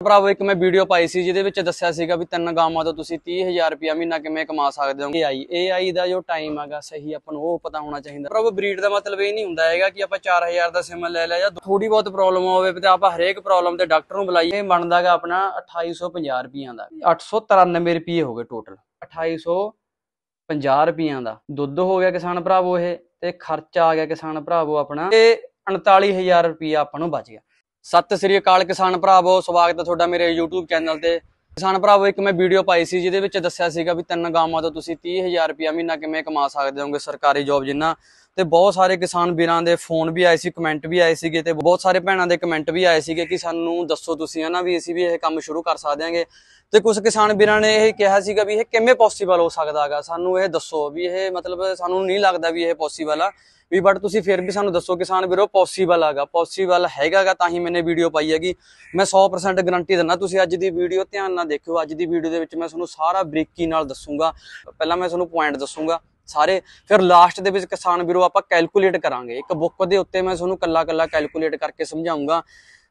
ਭਰਾਵੋ, ਇੱਕ ਮੈਂ ਵੀਡੀਓ ਪਾਈ ਸੀ ਜਿਹਦੇ ਵਿੱਚ ਦੱਸਿਆ ਸੀਗਾ ਵੀ ਤਿੰਨ ਗਾਵਾਂ ਤੋਂ ਤੁਸੀਂ 30000 ਰੁਪਇਆ ਮਹੀਨਾ ਕਿਵੇਂ ਕਮਾ ਸਕਦੇ ਹੋ। AI AI ਦਾ ਜੋ ਟਾਈਮ ਹੈਗਾ, ਸਹੀ ਆਪਾਂ ਨੂੰ ਉਹ ਪਤਾ ਹੋਣਾ ਚਾਹੀਦਾ। ਭਰਾਵੋ ਬਰੀਡ ਦਾ ਮਤਲਬ ਇਹ ਨਹੀਂ ਹੁੰਦਾ ਹੈਗਾ ਕਿ ਆਪਾਂ 4000 ਦਾ ਸਿਮ ਲੈ ਲਿਆ ਜਾਂ ਥੋੜੀ ਬਹੁਤ ਪ੍ਰੋਬਲਮ ਹੋਵੇ ਤੇ ਆਪਾਂ ਹਰੇਕ ਪ੍ਰੋਬਲਮ ਤੇ ਡਾਕਟਰ ਨੂੰ ਬੁਲਾਈਏ। ਇਹ ਬਣਦਾਗਾ ਆਪਣਾ 2850 ਰੁਪਈਆ ਦਾ। 893 ਰੁਪਏ ਹੋ ਗਏ ਟੋਟਲ 2850 ਰੁਪਈਆ ਦਾ। ਦੁੱਧ ਹੋ ਗਿਆ ਕਿਸਾਨ ਭਰਾਵੋ ਇਹ ਤੇ ਖਰਚਾ ਆ ਗਿਆ ਕਿਸਾਨ ਭਰਾਵੋ ਆਪਣਾ ਤੇ 39000 ਰੁਪਈਆ ਆਪਾਂ ਨੂੰ ਬਚ ਗਿਆ। ਸਤਿ ਸ੍ਰੀ ਅਕਾਲ ਕਿਸਾਨ ਭਰਾਵੋ, ਸਵਾਗਤ ਹੈ ਤੁਹਾਡਾ ਮੇਰੇ YouTube ਚੈਨਲ ਤੇ। ਕਿਸਾਨ ਭਰਾਵੋ, ਇੱਕ ਮੈਂ ਵੀਡੀਓ ਪਾਈ ਸੀ ਜਿਹਦੇ ਵਿੱਚ ਦੱਸਿਆ ਸੀਗਾ ਵੀ ਤਿੰਨ ਗਾਵਾਂ ਤੋਂ ਤੁਸੀਂ 30000 ਰੁਪਇਆ ਮਹੀਨਾ ਕਿਵੇਂ ਕਮਾ ਸਕਦੇ ਹੋਗੇ ਸਰਕਾਰੀ ਜੌਬ ਜਿੰਨਾ। ਤੇ ਬਹੁਤ ਸਾਰੇ ਕਿਸਾਨ ਵੀਰਾਂ ਦੇ ਫੋਨ ਵੀ ਆਏ ਸੀ ਕਮੈਂਟ ਵੀ ਆਏ ਸੀਗੇ ਤੇ ਬਹੁਤ ਸਾਰੇ ਭੈਣਾਂ ਦੇ ਕਮੈਂਟ ਵੀ ਆਏ ਸੀਗੇ ਕਿ ਸਾਨੂੰ ਦੱਸੋ ਤੁਸੀਂ ਹਨਾ ਵੀ ਅਸੀਂ ਵੀ ਇਹ ਕੰਮ ਸ਼ੁਰੂ ਕਰ ਸਕਦੇ ਹਾਂਗੇ। ਤੇ ਕੁਝ ਕਿਸਾਨ ਵੀਰਾਂ ਨੇ ਇਹ ਕਿਹਾ ਸੀਗਾ ਵੀ ਇਹ ਕਿਵੇਂ ਪੋਸੀਬਲ ਹੋ ਸਕਦਾ ਹੈਗਾ? ਸਾਨੂੰ ਇਹ ਦੱਸੋ ਵੀ ਇਹ ਮਤਲਬ ਸਾਨੂੰ ਨਹੀਂ ਲੱਗਦਾ ਵੀ ਇਹ ਪੋਸੀਬਲ ਆ। ਵੀ ਬਟ ਤੁਸੀਂ ਫਿਰ ਵੀ ਸਾਨੂੰ ਦੱਸੋ ਕਿਸਾਨ ਵੀਰੋ ਪੋਸੀਬਲ ਹੈਗਾ ਪੋਸੀਬਲ ਹੈਗਾਗਾ ਤਾਂ ਹੀ ਮੈਨੇ ਵੀਡੀਓ ਪਾਈ ਹੈਗੀ। ਮੈਂ 100% ਗਾਰੰਟੀ ਦਿੰਦਾ, ਤੁਸੀਂ ਅੱਜ ਦੀ ਵੀਡੀਓ ਧਿਆਨ ਨਾਲ ਦੇਖਿਓ। ਅੱਜ ਦੀ ਵੀਡੀਓ ਦੇ ਵਿੱਚ ਮੈਂ ਤੁਹਾਨੂੰ ਸਾਰਾ ਬਰੀਕੀ ਨਾਲ ਦੱਸੂਗਾ। ਪਹਿਲਾਂ ਮੈਂ ਤੁਹਾਨੂੰ ਪੁਆਇੰਟ ਦੱਸੂਗਾ ਸਾਰੇ। ਫਿਰ ਲਾਸਟ ਦੇ ਵਿੱਚ ਕਿਸਾਨ ਵੀਰੋ ਆਪਾਂ ਕੈਲਕੂਲੇਟ ਕਰਾਂਗੇ। ਇੱਕ ਬੁੱਕ ਦੇ ਉੱਤੇ ਮੈਂ ਤੁਹਾਨੂੰ ਕੱਲਾ ਕੱਲਾ ਕੈਲਕੂਲੇਟ ਕਰਕੇ ਸਮਝਾਉਂਗਾ।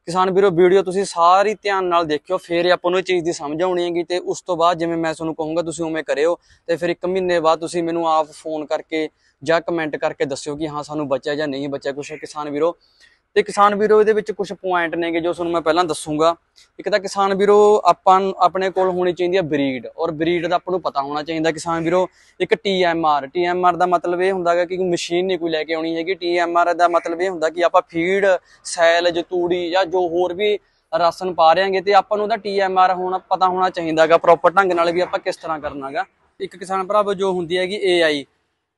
ਕਿਸਾਨ ਵੀਰੋ, ਵੀਡੀਓ ਤੁਸੀਂ ਸਾਰੀ ਧਿਆਨ ਨਾਲ ਦੇਖਿਓ, ਫਿਰ ਆਪਾਂ ਨੂੰ ਇਹ ਚੀਜ਼ ਦੀ ਸਮਝ ਆਉਣੀ ਹੈਗੀ ਤੇ ਉਸ ਤੋਂ ਬਾਅਦ ਜਿਵੇਂ ਮੈਂ ਤੁਹਾਨੂੰ ਕਹੂੰਗਾ, ਤੁਸੀਂ ਉਵੇਂ ਕਰਿਓ ਤੇ ਫਿਰ ਇੱਕ ਮਹੀਨੇ ਬਾਅਦ ਤੁਸੀਂ ਮੈਨੂੰ ਆਪ ਫੋਨ ਕਰਕੇ ਜਾਂ ਕਮੈਂਟ ਕਰਕੇ ਦੱਸਿਓ ਕਿ ਹਾਂ, ਸਾਨੂੰ ਬਚਿਆ ਜਾਂ ਨਹੀਂ ਬਚਿਆ ਕੁਛ। ਕਿਸਾਨ ਵੀਰੋ ਤੇ ਕਿਸਾਨ ਵੀਰੋ ਇਹਦੇ ਵਿੱਚ ਕੁਝ ਪੁਆਇੰਟ ਨੇਗੇ ਜੋ ਤੁਹਾਨੂੰ ਮੈਂ ਪਹਿਲਾਂ ਦੱਸੂਗਾ। ਇੱਕ ਤਾਂ ਕਿਸਾਨ ਵੀਰੋ ਆਪਾਂ ਆਪਣੇ ਕੋਲ ਹੋਣੀ ਚਾਹੀਦੀ ਹੈ ਬਰੀਡ ਔਰ ਬਰੀਡ ਦਾ ਆਪਾਂ ਨੂੰ ਪਤਾ ਹੋਣਾ ਚਾਹੀਦਾ। ਕਿਸਾਨ ਵੀਰੋ, ਇੱਕ TMR TMR ਦਾ ਮਤਲਬ ਇਹ ਹੁੰਦਾ ਹੈ ਕਿ ਕੋਈ ਮਸ਼ੀਨ ਨਹੀਂ ਕੋਈ ਲੈ ਕੇ ਆਉਣੀ ਹੈਗੀ। TMR ਦਾ ਮਤਲਬ ਇਹ ਹੁੰਦਾ ਕਿ ਆਪਾਂ ਫੀਡ ਸੈਲ ਜੋ ਤੂੜੀ ਜਾਂ ਜੋ ਹੋਰ ਵੀ ਰਾਸ਼ਨ ਪਾ ਰਹੇ ਤੇ ਆਪਾਂ ਨੂੰ ਉਹਦਾ TMR ਹੋਣਾ ਪਤਾ ਹੋਣਾ ਚਾਹੀਦਾਗਾ ਪ੍ਰੋਪਰ ਢੰਗ ਨਾਲ ਵੀ ਆਪਾਂ ਕਿਸ ਤਰ੍ਹਾਂ ਕਰਨਾਗਾ ਇੱਕ ਕਿਸਾਨ ਭਰਾਵੋ ਜੋ ਹੁੰਦੀ ਹੈਗੀ AI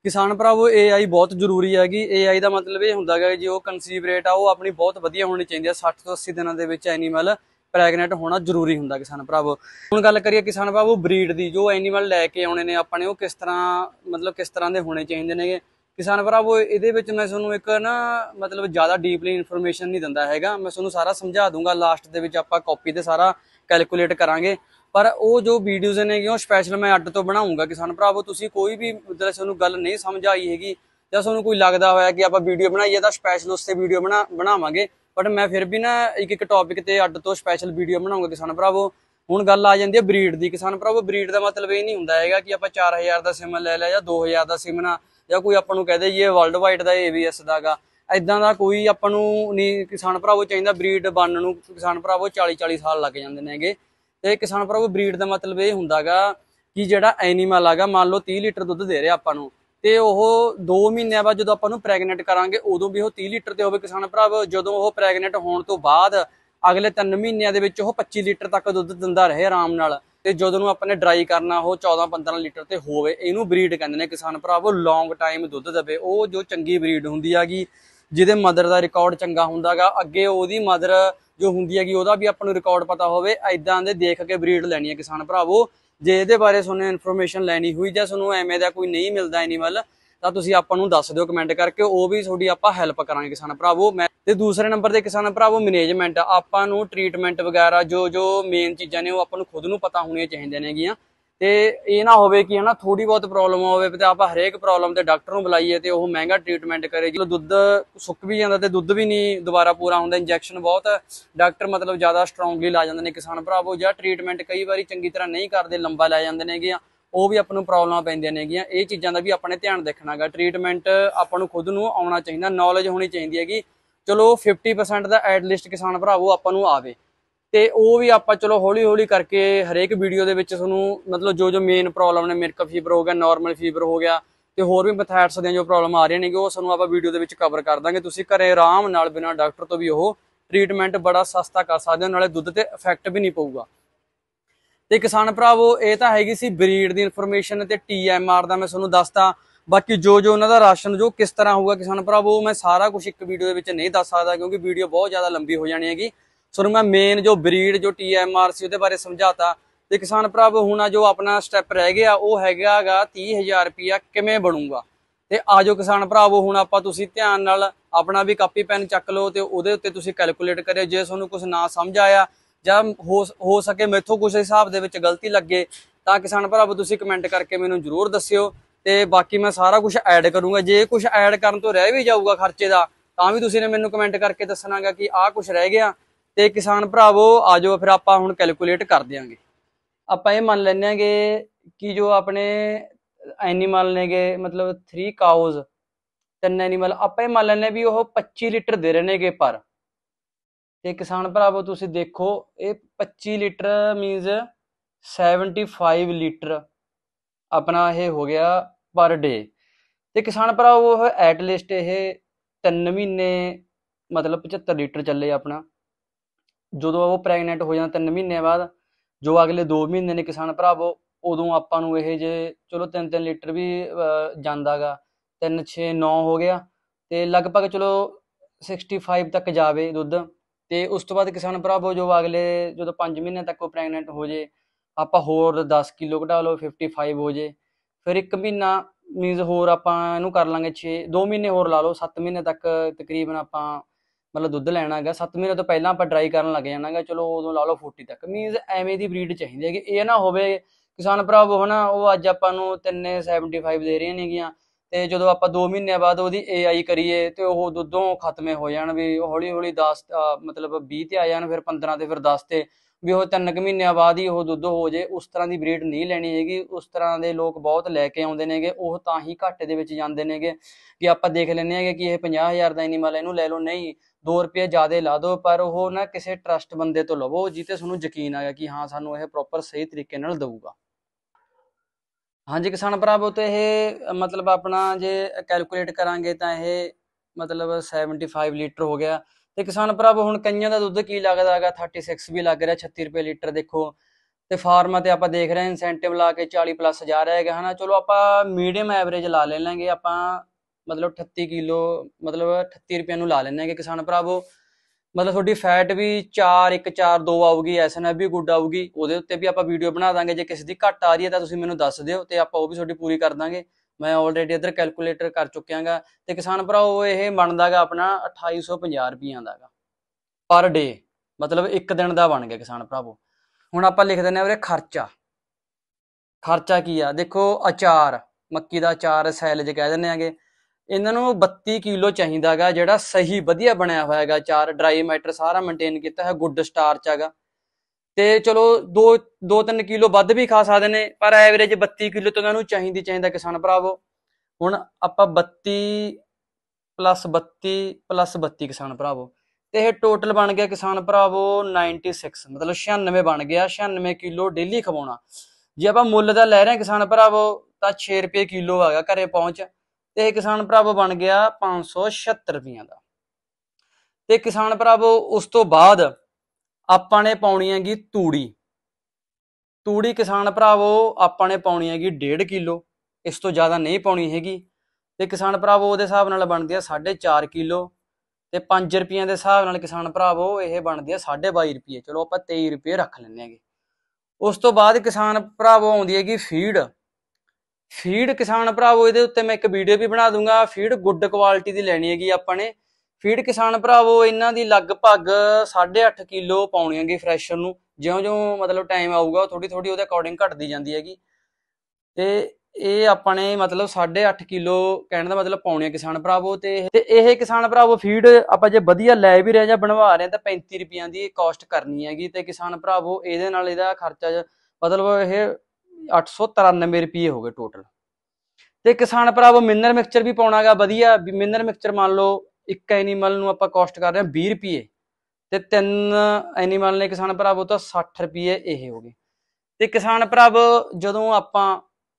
ਕਿਸਾਨ ਭਰਾਵੋ AI ਬਹੁਤ ਜ਼ਰੂਰੀ ਹੈਗੀ AI ਦਾ ਮਤਲਬ ਇਹ ਹੁੰਦਾ ਹੈ ਕਿ ਜੋ ਕਨਸੀਵ ਰੇਟ ਆ, ਉਹ ਆਪਣੀ ਬਹੁਤ ਵਧੀਆ ਹੋਣੀ ਚਾਹੀਦੀ ਹੈ 60 ਤੋਂ 80 ਦਿਨਾਂ ਦੇ ਵਿੱਚ ਐਨੀਮਲ ਪ੍ਰੈਗਨੈਂਟ ਹੋਣਾ ਜ਼ਰੂਰੀ ਹੁੰਦਾ ਕਿਸਾਨ ਭਰਾਵੋ। ਹੁਣ ਗੱਲ ਕਰੀਏ ਕਿਸਾਨ ਭਰਾਵੋ, ਬਰੀਡ ਦੀ, ਜੋ ਐਨੀਮਲ ਲੈ ਕੇ ਆਉਣੇ ਨੇ ਆਪਾਂ ਨੇ ਉਹ ਕਿਸ ਤਰ੍ਹਾਂ, ਮਤਲਬ ਕਿਸ ਤਰ੍ਹਾਂ ਦੇ ਹੋਣੇ ਚਾਹੀਦੇ ਨੇਗੇ? ਕਿਸਾਨ ਭਰਾਵੋ, ਇਹਦੇ ਵਿੱਚ ਮੈਂ ਤੁਹਾਨੂੰ ਇੱਕ ਨਾ, ਮਤਲਬ ਜ਼ਿਆਦਾ ਡੀਪਲੀ ਇਨਫੋਰਮੇਸ਼ਨ ਨਹੀਂ ਦਿੰਦਾ ਹੈਗਾ। ਮੈਂ ਤੁਹਾਨੂੰ ਸਾਰਾ ਸਮਝਾ ਦੂੰਗਾ। ਲਾਸਟ ਦੇ ਵਿੱਚ ਆਪਾਂ ਕਾਪੀ ਤੇ ਸਾਰਾ ਕੈਲਕੂਲੇਟ ਕਰਾਂਗੇ। ਪਰ ਉਹ ਜੋ ਵੀਡੀਓਜ਼ ਨੇ ਉਹ ਸਪੈਸ਼ਲ ਮੈਂ ਅੱਡ ਤੋਂ ਬਣਾਉਂਗਾ। ਕਿਸਾਨ ਭਰਾਵੋ, ਤੁਸੀਂ ਕੋਈ ਵੀ ਮਤਲਬ ਤੁਹਾਨੂੰ ਗੱਲ ਨਹੀਂ ਸਮਝ ਆਈ ਹੈਗੀ ਜਾਂ ਤੁਹਾਨੂੰ ਕੋਈ ਲੱਗਦਾ ਹੋਇਆ ਕਿ ਆਪਾਂ ਵੀਡੀਓ ਬਣਾਈਏ ਤਾਂ ਸਪੈਸ਼ਲ ਉਸ ਤੇ ਵੀਡੀਓ ਬਣਾ, ਬਣਾਵਾਂਗੇ। ਬਟ ਮੈਂ ਫਿਰ ਵੀ ਨਾ ਇੱਕ ਇੱਕ ਟੌਪਿਕ ਤੇ ਅੱਡ ਤੋਂ ਸਪੈਸ਼ਲ ਵੀਡੀਓ ਬਣਾਉਂਗਾ ਕਿਸਾਨ ਭਰਾਵੋ। ਹੁਣ ਗੱਲ ਆ ਜਾਂਦੀ ਹੈ ਬਰੀਡ ਦੀ। ਕਿਸਾਨ ਭਰਾਵੋ ਬਰੀਡ ਦਾ ਮਤਲਬ ਇਹ ਨਹੀਂ ਹੁੰਦਾ ਹੈਗਾ ਕਿ ਆਪਾਂ 4000 ਦਾ ਸਿਮ ਲੈ ਲਿਆ ਜਾਂ 2000 ਦਾ ਸਿਮ ਨਾ, ਜਾਂ ਕੋਈ ਆਪਾਂ ਨੂੰ ਕਹਦੇ ਜੀ ਇਹ ਵਰਲਡ ਵਾਈਡ ਦਾ AVS ਦਾਗਾ। ਐਦਾਂ ਦਾ ਕੋਈ ਆਪਾਂ ਨੂੰ ਨਹੀਂ ਕਿਸਾਨ ਭਰਾਵੋ ਚਾਹੀਦਾ ਬਰੀਡ ਬਣਨ ਨੂੰ। ਕਿਸਾਨ ਭਰਾਵੋ 40 40 ਸਾਲ ਲੱਗ ਜਾਂਦੇ ਨੇਗੇ ਤੇ ਕਿਸਾਨ ਭਰਾਵੋ ਬਰੀਡ ਦਾ ਮਤਲਬ ਇਹ ਹੁੰਦਾਗਾ ਕਿ ਜਿਹੜਾ ਐਨੀਮਲ ਆਗਾ, ਮੰਨ ਲਓ 30 ਲੀਟਰ ਦੁੱਧ ਦੇ ਰਿਹਾ ਆਪਾਂ ਨੂੰ, ਤੇ ਉਹ 2 ਮਹੀਨਿਆਂ ਬਾਅਦ ਜਦੋਂ ਆਪਾਂ ਨੂੰ ਪ੍ਰੈਗਨੈਂਟ ਕਰਾਂਗੇ, ਉਦੋਂ ਵੀ ਉਹ 30 ਲੀਟਰ ਤੇ ਹੋਵੇ ਕਿਸਾਨ ਭਰਾਵੋ, ਜਦੋਂ ਉਹ ਪ੍ਰੈਗਨੈਂਟ ਹੋਣ ਤੋਂ ਬਾਅਦ ਅਗਲੇ 3 ਮਹੀਨਿਆਂ ਦੇ ਵਿੱਚ ਉਹ 25 ਲੀਟਰ ਤੱਕ ਦੁੱਧ ਦਿੰਦਾ ਰਹੇ ਆਰਾਮ ਨਾਲ, ਤੇ ਜਦੋਂ ਨੂੰ ਆਪਾਂ ਨੇ ਡਰਾਈ ਕਰਨਾ, ਉਹ 14 15 ਲੀਟਰ ਤੇ ਹੋਵੇ, ਇਹਨੂੰ ਬਰੀਡ ਕਹਿੰਦੇ ਨੇ ਕਿਸਾਨ ਭਰਾਵੋ ਲੌਂਗ ਟਾਈਮ ਦੁੱਧ ਦੇਵੇ, ਉਹ ਜੋ ਚੰਗੀ ਬਰੀਡ ਹੁੰਦੀ ਹੈਗੀ ਜਿਹਦੇ ਮਦਰ ਦਾ ਰਿਕਾਰਡ ਚੰਗਾ ਹੁੰਦਾਗਾ, ਅੱਗੇ ਉਹਦੀ ਮਦਰ ਜੋ ਹੁੰਦੀ ਹੈਗੀ, ਉਹਦਾ ਵੀ ਆਪਾਂ ਨੂੰ ਰਿਕਾਰਡ ਪਤਾ ਹੋਵੇ ਐਦਾਂ ਦੇ ਦੇਖ ਕੇ ਬਰੀਡ ਲੈਣੀ ਹੈ ਕਿਸਾਨ ਭਰਾਵੋ। ਜੇ ਇਹਦੇ ਬਾਰੇ ਤੁਹਾਨੂੰ ਇਨਫੋਰਮੇਸ਼ਨ ਲੈਣੀ ਹੋਈ ਜਾਂ ਤੁਹਾਨੂੰ ਐਵੇਂ ਦਾ ਕੋਈ ਨਹੀਂ ਮਿਲਦਾ ਐਨੀਮਲ ਤਾਂ ਤੁਸੀਂ ਆਪਾਂ ਨੂੰ ਦੱਸ ਦਿਓ ਕਮੈਂਟ ਕਰਕੇ, ਉਹ ਵੀ ਤੁਹਾਡੀ ਆਪਾਂ ਹੈਲਪ ਕਰਾਂਗੇ ਕਿਸਾਨ ਭਰਾਵੋ। ਮੈਂ ਤੇ ਦੂਸਰੇ ਨੰਬਰ ਤੇ ਕਿਸਾਨ ਭਰਾਵੋ ਮੈਨੇਜਮੈਂਟ ਆਪਾਂ ਨੂੰ ਟ੍ਰੀਟਮੈਂਟ ਵਗੈਰਾ, ਜੋ ਜੋ ਮੇਨ ਚੀਜ਼ਾਂ ਨੇ, ਉਹ ਆਪਾਂ ਨੂੰ ਖੁਦ ਨੂੰ ਪਤਾ ਹੋਣੀਆਂ ਚਾਹੀਦੀਆਂ ਨੇਗੀਆਂ। ਤੇ ਇਹ ਨਾ ਹੋਵੇ ਕਿ ਹਨਾ ਥੋੜੀ ਬਹੁਤ ਪ੍ਰੋਬਲਮ ਹੋਵੇ ਤੇ ਆਪਾਂ ਹਰੇਕ ਪ੍ਰੋਬਲਮ ਤੇ ਡਾਕਟਰ ਨੂੰ ਬੁਲਾਈਏ ਤੇ ਉਹ ਮਹਿੰਗਾ ਟ੍ਰੀਟਮੈਂਟ ਕਰੇ। ਜਦੋਂ ਦੁੱਧ ਸੁੱਕ ਵੀ ਜਾਂਦਾ ਤੇ ਦੁੱਧ ਵੀ ਨਹੀਂ ਦੁਬਾਰਾ ਪੂਰਾ ਹੁੰਦਾ ਇੰਜੈਕਸ਼ਨ ਬਹੁਤ ਡਾਕਟਰ ਮਤਲਬ ਜ਼ਿਆਦਾ ਸਟਰੋਂਗਲੀ ਲਾ ਜਾਂਦੇ ਨੇ ਕਿਸਾਨ ਭਰਾਵੋ ਜਾਂ ਟ੍ਰੀਟਮੈਂਟ ਕਈ ਵਾਰੀ ਚੰਗੀ ਤਰ੍ਹਾਂ ਨਹੀਂ ਕਰਦੇ, ਲੰਬਾ ਲੈ ਜਾਂਦੇ ਨੇਗੇ ਉਹ ਵੀ ਆਪਾਂ ਨੂੰ ਪ੍ਰੋਬਲਮਾਂ ਪੈਂਦੀਆਂ ਨੇਗੀਆਂ। ਇਹ ਚੀਜ਼ਾਂ ਦਾ ਵੀ ਆਪਣੇ ਧਿਆਨ ਰੱਖਣਾਗਾ ਟ੍ਰੀਟਮੈਂਟ ਆਪਾਂ ਨੂੰ ਖੁਦ ਨੂੰ ਆਉਣਾ ਚਾਹੀਦਾ ਨੌਲੇਜ ਹੋਣੀ ਚਾਹੀਦੀ ਹੈਗੀ। ਚਲੋ 50% ਦਾ ਐਟ ਲਿਸਟ ਕਿਸਾਨ ਭਰਾਵੋ ਆਪਾਂ ਨੂੰ ਆਵੇ। ਤੇ ਉਹ ਵੀ ਆਪਾਂ ਚਲੋ ਹੌਲੀ ਹੌਲੀ ਕਰਕੇ ਹਰੇਕ ਵੀਡੀਓ ਦੇ ਵਿੱਚ ਤੁਹਾਨੂੰ ਮਤਲਬ ਜੋ ਜੋ ਮੇਨ ਪ੍ਰੋਬਲਮ ਨੇ ਮੇਕਅਪ ਫੀਵਰ ਹੋ ਗਿਆ ਨਾਰਮਲ ਫੀਵਰ ਹੋ ਗਿਆ ਤੇ ਹੋਰ ਵੀ ਮੈਥੈਟਸ ਦੀਆਂ ਜੋ ਪ੍ਰੋਬਲਮ ਆ ਰਹੀਆਂ ਨੇ ਉਹ ਸਾਨੂੰ ਆਪਾਂ ਵੀਡੀਓ ਦੇ ਵਿੱਚ ਕਵਰ ਕਰ ਦਾਂਗੇ। ਤੁਸੀਂ ਘਰੇ ਆਰਾਮ ਨਾਲ ਬਿਨਾਂ ਡਾਕਟਰ ਤੋਂ ਵੀ ਉਹ ਟ੍ਰੀਟਮੈਂਟ ਬੜਾ ਸਸਤਾ ਕਰ ਸਕਦੇ ਹੋ, ਨਾਲੇ ਦੁੱਧ ਤੇ ਇਫੈਕਟ ਵੀ ਨਹੀਂ ਪਊਗਾ। ਤੇ ਕਿਸਾਨ ਭਰਾਵੋ, ਇਹ ਤਾਂ ਹੈਗੀ ਸੀ ਬਰੀਡ ਦੀ ਇਨਫੋਰਮੇਸ਼ਨ ਤੇ ਟੀਐਮਆਰ ਦਾ ਮੈਂ ਤੁਹਾਨੂੰ ਦੱਸਤਾ। ਬਾਕੀ ਜੋ ਜੋ ਉਹਨਾਂ ਦਾ ਰਾਸ਼ਨ, ਜੋ ਕਿਸ ਤਰ੍ਹਾਂ ਹੋਊਗਾ ਕਿਸਾਨ ਭਰਾਵੋ ਮੈਂ ਸਾਰਾ ਕੁਝ ਇੱਕ ਵੀਡੀਓ ਦੇ ਵਿੱਚ ਨਹੀਂ ਦੱਸ ਸਕਦਾ ਕਿਉਂਕਿ ਵੀਡੀਓ ਬਹੁਤ ਜ਼ਿਆਦਾ ਲੰਬੀ ਹੋ ਜਾਣੀ ਹੈਗੀ। ਤੁਹਾਨੂੰ ਮੈਂ ਮੇਨ ਜੋ ਬਰੀਡ ਜੋ ਟੀਐਮਆਰ ਸੀ ਉਹਦੇ ਬਾਰੇ ਸਮਝਾਤਾ। ਤੇ ਕਿਸਾਨ ਭਰਾਵੋ, ਹੁਣ ਜੋ ਆਪਣਾ ਸਟੈਪ ਰਹਿ ਗਿਆ, ਉਹ ਹੈਗਾਗਾ 30000 ਰੁਪਿਆ ਕਿਵੇਂ ਬਣੂਗਾ? ਤੇ ਆਜੋ ਕਿਸਾਨ ਭਰਾਵੋ, ਹੁਣ ਆਪਾਂ ਤੁਸੀਂ ਧਿਆਨ ਨਾਲ ਆਪਣਾ ਵੀ ਕਾਪੀ ਪੈਨ ਚੱਕ ਲਓ ਤੇ ਉਹਦੇ ਉੱਤੇ ਤੁਸੀਂ ਕੈਲਕੂਲੇਟ ਕਰਿਓ। ਜੇ ਤੁਹਾਨੂੰ ਕੁਝ ਨਾ ਸਮਝ ਆਇਆ ਜਾਂ ਹੋ ਹੋ ਸਕੇ, ਮੈਥੋਂ ਕੁਝ ਹਿਸਾਬ ਦੇ ਵਿੱਚ ਗਲਤੀ ਲੱਗੇ, ਤਾਂ ਕਿਸਾਨ ਭਰਾਵੋ, ਤੁਸੀਂ ਕਮੈਂਟ ਕਰਕੇ ਮੈਨੂੰ ਜਰੂਰ ਦੱਸਿਓ। ਤੇ ਬਾਕੀ ਮੈਂ ਸਾਰਾ ਕੁਝ ਐਡ ਕਰੂੰਗਾ। ਜੇ ਕੁਝ ਐਡ ਕਰਨ ਤੋਂ ਰਹਿ ਵੀ ਜਾਊਗਾ ਖਰਚੇ ਦਾ, ਤਾਂ ਵੀ ਤੁਸੀਂ ਨੇ ਮੈਨੂੰ ਕਮੈਂਟ ਕਰਕੇ ਦੱਸਣਾਗਾ ਕਿ ਆਹ ਕੁਝ ਰਹਿ ਗਿਆ। ਤੇ ਕਿਸਾਨ ਭਰਾਵੋ ਆਜੋ ਫਿਰ ਆਪਾਂ ਹੁਣ ਕੈਲਕੂਲੇਟ ਕਰ ਦਿਆਂਗੇ। ਆਪਾਂ ਇਹ ਮੰਨ ਲੈਂਦੇ ਆਂਗੇ ਕਿ ਜੋ ਆਪਣੇ ਐਨੀਮਲ ਨੇਗੇ, ਮਤਲਬ 3 ਕਾਊਜ਼ ਤਿੰਨ ਐਨੀਮਲ ਆਪਾਂ ਇਹ ਮੰਨ ਲੈਂਦੇ ਹਾਂ ਵੀ ਉਹ 25 ਲੀਟਰ ਦੇ ਰਹੇ ਨੇਗੇ ਪਰ। ਤੇ ਕਿਸਾਨ ਭਰਾਵੋ, ਤੁਸੀਂ ਦੇਖੋ, ਇਹ 25 ਲੀਟਰ ਮੀਨਸ 75 ਲੀਟਰ ਆਪਣਾ ਇਹ ਹੋ ਗਿਆ ਪਰ ਡੇ ਤੇ ਕਿਸਾਨ ਭਰਾਵੋ, ਉਹ ਐਟ ਲਿਸਟ ਇਹ 3 ਮਹੀਨੇ, ਮਤਲਬ 75 ਲੀਟਰ ਚੱਲੇ ਆਪਣਾ। ਜਦੋਂ ਉਹ ਪ੍ਰੈਗਨੈਂਟ ਹੋ ਜਾਂਦਾ 3 ਮਹੀਨਿਆਂ ਬਾਅਦ ਜੋ ਅਗਲੇ 2 ਮਹੀਨੇ ਨੇ ਕਿਸਾਨ ਭਰਾਵੋ ਉਦੋਂ ਆਪਾਂ ਨੂੰ ਇਹ ਜੇ ਚਲੋ 3-3 ਲੀਟਰ ਵੀ ਅਹ, ਜਾਂਦਾਗਾ 3 6 9 ਹੋ ਗਿਆ ਤੇ ਲਗਭਗ ਚਲੋ 65 ਤੱਕ ਜਾਵੇ ਦੁੱਧ ਤੇ ਉਸ ਤੋਂ ਬਾਅਦ ਕਿਸਾਨ ਭਰਾਵੋ ਜੋ ਅਗਲੇ ਜਦੋਂ 5 ਮਹੀਨੇ ਤੱਕ ਉਹ ਪ੍ਰੈਗਨੈਂਟ ਹੋ ਜੇ ਆਪਾਂ ਹੋਰ 10 ਕਿਲੋ ਘਟਾ ਲਓ 55 ਹੋ ਜੇ ਫਿਰ ਇੱਕ ਮਹੀਨਾ ਮੀਨਸ ਹੋਰ ਆਪਾਂ ਇਹਨੂੰ ਕਰ ਲਾਂਗੇ 6 2 ਮਹੀਨੇ ਹੋਰ ਲਾ ਲਓ 7 ਮਹੀਨੇ ਤੱਕ ਤਕਰੀਬਨ ਆਪਾਂ ਮਤਲਬ ਦੁੱਧ ਲੈਣਾ 7 ਮਹੀਨੇ ਤੋਂ ਪਹਿਲਾਂ ਆਪਾਂ ਡਰਾਈ ਕਰਨ ਲੱਗ ਜਾਣਾਗਾ ਚਲੋ ਉਦੋਂ ਲਾ ਲਓ 40 ਤੱਕ। ਮੀਨਸ ਐਵੇਂ ਦੀ ਬਰੀਡ ਚਾਹੀਦੀ ਹੈ ਕਿ ਇਹ ਨਾ ਹੋਵੇ, ਕਿਸਾਨ ਭਰਾਵੋ ਹਨਾ, ਉਹ ਅੱਜ ਆਪਾਂ ਨੂੰ ਤਿੰਨੇ 75 ਦੇ ਰਹੀਆਂ ਨੇਗੀਆਂ। ਤੇ ਜਦੋਂ ਆਪਾਂ 2 ਮਹੀਨਿਆਂ ਬਾਅਦ ਉਹਦੀ AI ਕਰੀਏ, ਤੇ ਉਹ ਦੁੱਧੋਂ ਖਤਮੇ ਹੋ ਜਾਣ ਵੀ ਹੌਲੀ ਹੌਲੀ 10 ਮਤਲਬ 20 ਤੇ ਆ ਜਾਣ, ਫਿਰ 15 ਤੇ ਫਿਰ 10 ਤੇ। ਵੀ ਉਹ ਤਿੰਨ ਕੁ ਮਹੀਨਿਆਂ ਬਾਅਦ ਹੀ ਉਹ ਦੁੱਧ ਹੋ ਜੇ, ਉਸ ਤਰ੍ਹਾਂ ਦੀ ਬਰੀਡ ਨਹੀਂ ਲੈਣੀ ਹੈਗੀ। ਉਸ ਤਰ੍ਹਾਂ ਦੇ ਲੋਕ ਬਹੁਤ ਲੈ ਕੇ ਆਉਂਦੇ ਨੇਗੇ ਉਹ ਤਾਂ ਹੀ ਘਾਟੇ ਦੇ ਵਿੱਚ ਜਾਂਦੇ ਨੇਗੇ ਕਿ ਆਪਾਂ ਦੇਖ ਲੈਂਦੇ ਹੈਗੇ ਕਿ ਇਹ 50000 ਦਾ ਐਨੀਮਲ ਇਹਨੂੰ ਲੈ ਲਓ, ਨਹੀਂ 2 ਰੁਪਏ ਜ਼ਿਆਦਾ ਲਾ ਦਿਓ, ਪਰ ਉਹ ਨਾ ਕਿਸੇ ਟਰਸਟ ਬੰਦੇ ਤੋਂ ਲਵੋ ਜਿੱਤੇ ਤੁਹਾਨੂੰ ਯਕੀਨ ਆਇਆ ਕਿ ਹਾਂ, ਸਾਨੂੰ ਇਹ ਪ੍ਰੋਪਰ ਸਹੀ ਤਰੀਕੇ ਨਾਲ ਦਊਗਾ। ਹਾਂਜੀ ਕਿਸਾਨ ਭਰਾਵੋ, ਤੇ ਇਹ ਮਤਲਬ ਆਪਣਾ ਜੇ ਕੈਲਕੂਲੇਟ ਕਰਾਂਗੇ ਤਾਂ ਇਹ ਮਤਲਬ 75 ਲੀਟਰ ਹੋ ਗਿਆ। ਤੇ ਕਿਸਾਨ ਭਰਾਵੋ, ਹੁਣ ਕਈਆਂ ਦਾ ਦੁੱਧ ਕੀ ਲੱਗਦਾ ਹੈਗਾ? 36 ਵੀ ਲੱਗ ਰਿਹਾ 36 ਰੁਪਏ ਲੀਟਰ ਦੇਖੋ। ਤੇ ਫਾਰਮਾਂ ਤੇ ਆਪਾਂ ਦੇਖ ਰਹੇ ਹਾਂ ਇਨਸੈਂਟਿਵ ਲਾ ਕੇ 40 ਪਲੱਸ ਜਾ ਰਿਹਾ ਹੈਗਾ, ਹਨਾ? ਚਲੋ ਆਪਾਂ ਮੀਡੀਅਮ ਐਵਰੇਜ ਲਾ ਲੈ ਲਾਂਗੇ ਆਪਾਂ ਮਤਲਬ 38 ਕਿਲੋ, ਮਤਲਬ 38 ਰੁਪਏ ਨੂੰ ਲਾ ਲੈਂਦੇ ਹੈਗੇ ਕਿਸਾਨ ਭਰਾਵੋ। ਮਤਲਬ ਤੁਹਾਡੀ ਫੈਟ ਵੀ 4 1 4 2 ਆਊਗੀ ਐਸਐਨਐਫ ਵੀ ਗੁੱਡ ਆਊਗੀ। ਉਹਦੇ ਉੱਤੇ ਵੀ ਆਪਾਂ ਵੀਡੀਓ ਬਣਾ ਦਾਂਗੇ, ਜੇ ਕਿਸੇ ਦੀ ਘੱਟ ਆ ਰਹੀ ਹੈ ਤਾਂ ਤੁਸੀਂ ਮੈਨੂੰ ਦੱਸ ਦਿਓ ਤੇ ਆਪਾਂ ਉਹ ਵੀ ਤੁਹਾਡੀ ਪੂਰੀ ਕਰ ਦਾਂਗੇ। ਮੈਂ ਆਲਰੇਡੀ ਇੱਧਰ ਕੈਲਕੂਲੇਟਰ ਕਰ ਚੁੱਕਿਆਗਾ ਤੇ ਕਿਸਾਨ ਭਰਾਓ, ਇਹ ਬਣਦਾਗਾ ਆਪਣਾ 2850 ਰੁਪਈਆਂ ਦਾਗਾ ਪਰ ਡੇ ਮਤਲਬ ਇੱਕ ਦਿਨ ਦਾ ਬਣ ਗਿਆ ਕਿਸਾਨ ਭਰਾਵੋ। ਹੁਣ ਆਪਾਂ ਲਿਖ ਦਿੰਦੇ ਆ ਵੀਰੇ ਖਰਚਾ। ਖਰਚਾ ਕੀ ਆ? ਦੇਖੋ ਅਚਾਰ, ਮੱਕੀ ਦਾ ਅਚਾਰ, ਸੈਲਜ ਕਹਿ ਦਿੰਦੇ ਆਗੇ। ਇਹਨਾਂ ਨੂੰ 32 ਕਿਲੋ ਚਾਹੀਦਾਗਾ ਜਿਹੜਾ ਸਹੀ ਵਧੀਆ ਬਣਿਆ ਹੋਇਆ ਹੈਗਾ ਅਚਾਰ ਡਰਾਈ ਮੈਟਰ ਸਾਰਾ ਮੇਨਟੇਨ ਕੀਤਾ ਹੈ ਗੁੱਡ ਸਟਾਰਚ ਹੈਗਾ ਤੇ ਚਲੋ 2 2-3 ਕਿਲੋ ਵੱਧ ਵੀ ਖਾ ਸਕਦੇ ਨੇ, ਪਰ ਐਵਰੇਜ 32 ਕਿਲੋ ਤਾਂ ਇਹਨਾਂ ਨੂੰ ਚਾਹੀਦੀ, ਚਾਹੀਦਾ ਕਿਸਾਨ ਭਰਾਵੋ। ਹੁਣ ਆਪਾਂ 32 ਪਲੱਸ 32 ਪਲੱਸ 32 ਕਿਸਾਨ ਭਰਾਵੋ। ਤੇ ਇਹ ਟੋਟਲ ਬਣ ਗਿਆ ਕਿਸਾਨ ਭਰਾਵੋ 96 ਮਤਲਬ 96 ਬਣ ਗਿਆ 96 ਕਿਲੋ ਡੇਲੀ ਖਵਾਉਣਾ। ਜੇ ਆਪਾਂ ਮੁੱਲ ਦਾ ਲੈ ਰਹੇ ਹਾਂ ਕਿਸਾਨ ਭਰਾਵੋ, ਤਾਂ 6 ਰੁਪਏ ਕਿਲੋ ਹੈਗਾ ਘਰੇ ਪਹੁੰਚ। ਤੇ ਇਹ ਕਿਸਾਨ ਭਰਾਵੋ ਬਣ ਗਿਆ 576 ਰੁਪਈਆਂ ਦਾ। ਤੇ ਕਿਸਾਨ ਭਰਾਵੋ, ਉਸ ਤੋਂ ਬਾਅਦ ਆਪਾਂ ਨੇ ਪਾਉਣੀ ਹੈਗੀ ਤੂੜੀ। ਤੂੜੀ ਕਿਸਾਨ ਭਰਾਵੋ, ਆਪਾਂ ਨੇ ਪਾਉਣੀ ਹੈਗੀ 1.5 ਕਿਲੋ। ਇਸ ਤੋਂ ਜ਼ਿਆਦਾ ਨਹੀਂ ਪਾਉਣੀ ਹੈਗੀ। ਤੇ ਕਿਸਾਨ ਭਰਾਵੋ, ਉਹਦੇ ਹਿਸਾਬ ਨਾਲ ਬਣਦੀ ਆ 4.5 ਕਿਲੋ। ਤੇ 5 ਰੁਪਈਆਂ ਦੇ ਹਿਸਾਬ ਨਾਲ ਕਿਸਾਨ ਭਰਾਵੋ, ਇਹ ਬਣਦੀ ਆ 22.5 ਰੁਪਏ ਚਲੋ ਆਪਾਂ 23 ਰੁਪਏ ਰੱਖ ਲੈਂਦੇ ਹੈਗੇ। ਉਸ ਤੋਂ ਬਾਅਦ ਕਿਸਾਨ ਭਰਾਵੋ ਆਉਂਦੀ ਹੈਗੀ ਫੀਡ। ਫੀਡ ਕਿਸਾਨ ਭਰਾਵੋ, ਇਹਦੇ ਉੱਤੇ ਮੈਂ ਇੱਕ ਵੀਡੀਓ ਵੀ ਬਣਾ ਦੂੰਗਾ। ਫੀਡ ਗੁੱਡ ਕੁਆਲਿਟੀ ਦੀ ਲੈਣੀ ਹੈਗੀ ਆਪਾਂ ਨੇ। ਫੀਡ ਕਿਸਾਨ ਭਰਾਵੋ, ਇਹਨਾਂ ਦੀ ਲਗਭਗ 8.5 ਕਿਲੋ ਪਾਉਣੀ ਹੈਗੀ ਫਰੈਸ਼ਰ ਨੂੰ। ਜਿਉਂ-ਜਿਉਂ ਮਤਲਬ ਟਾਈਮ ਆਊਗਾ ਥੋੜੀ ਥੋੜੀ ਉਹਦੇ ਅਕੋਰਡਿੰਗ ਘਟਦੀ ਜਾਂਦੀ ਹੈਗੀ। ਤੇ ਇਹ ਆਪਾਂ ਨੇ ਮਤਲਬ 8.5 ਕਿਲੋ ਕਹਿਣ ਦਾ ਮਤਲਬ ਪਾਉਣੀ ਹੈ ਕਿਸਾਨ ਭਰਾਵੋ। ਤੇ ਤੇ ਇਹ ਕਿਸਾਨ ਭਰਾਵੋ, ਫੀਡ ਆਪਾਂ ਜੇ ਵਧੀਆ ਲੈ ਵੀ ਰਹੇ ਜਾਂ ਬਣਵਾ ਰਹੇ ਤਾਂ 35 ਰੁਪਈਆਂ ਦੀ ਕਾਸਟ ਕਰਨੀ ਹੈਗੀ। ਤੇ ਕਿਸਾਨ ਭਰਾਵੋ, ਇਹਦੇ ਨਾਲ ਇਹਦਾ ਖਰਚਾ ਮਤਲਬ ਇਹ 893 ਰੁਪਏ ਹੋ ਗਏ ਟੋਟਲ ਤੇ ਕਿਸਾਨ ਭਰਾਵੋ, ਮਿਨਰਲ ਮਿਕਸਚਰ ਵੀ ਪਾਉਣਾਗਾ ਵਧੀਆ। ਵੀ ਮਿਨਰਲ ਮਿਕਸਚਰ ਮੰਨ ਲਓ ਇੱਕ ਐਨੀਮਲ ਨੂੰ ਆਪਾਂ ਕਾਸਟ ਕਰ ਰਹੇ ਹਾਂ 20 ਰੁਪਏ ਤੇ ਤਿੰਨ ਐਨੀਮਲ ਨੇ ਕਿਸਾਨ ਭਰਾਵੋ ਤਾਂ 60 ਰੁਪਏ ਇਹ ਹੋ ਗਏ। ਤੇ ਕਿਸਾਨ ਭਰਾਵੋ, ਜਦੋਂ ਆਪਾਂ